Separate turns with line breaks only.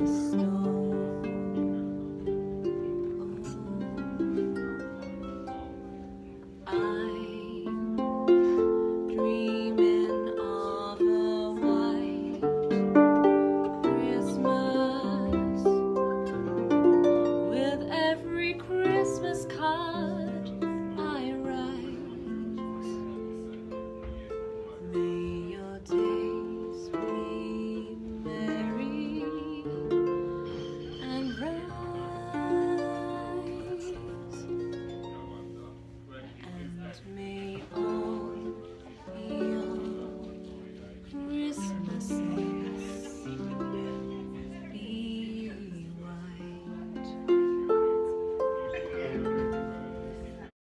Peace.